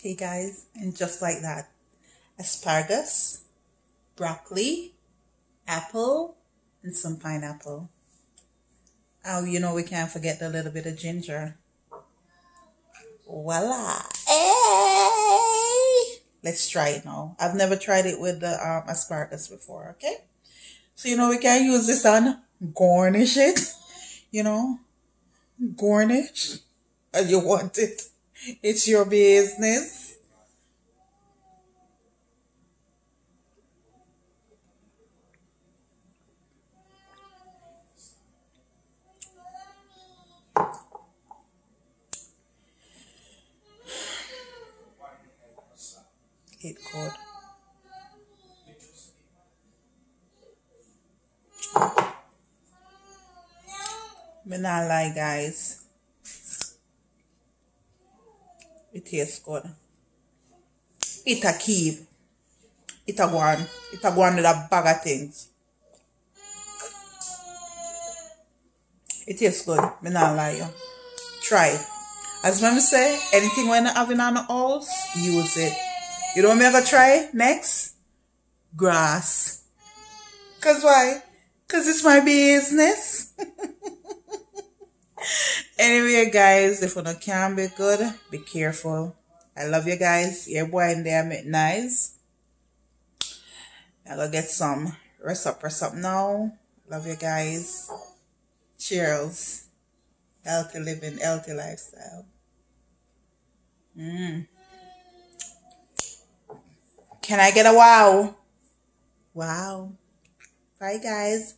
Okay, guys, and just like that, asparagus, broccoli, apple, and some pineapple. Oh, you know, we can't forget the little bit of ginger. Voila! Hey! Let's try it now. I've never tried it with the um, asparagus before, okay? So, you know, we can use this on garnish it, you know, garnish as you want it. It's your business. It good. Me not lie, guys. It tastes good. It a keep. It a go on. It a go on with a bag of things. It tastes good. Me not lie you. Try. As mama say, anything when you having on the house, use it. You me ever try next? Grass. Cause why? Cause it's my business. anyway, guys, if you can be good, be careful. I love you guys. Your boy in there make nice. I go get some rest up, rest up now. Love you guys. Cheers. Healthy living, healthy lifestyle. Mm. Can I get a wow? Wow. Bye, guys.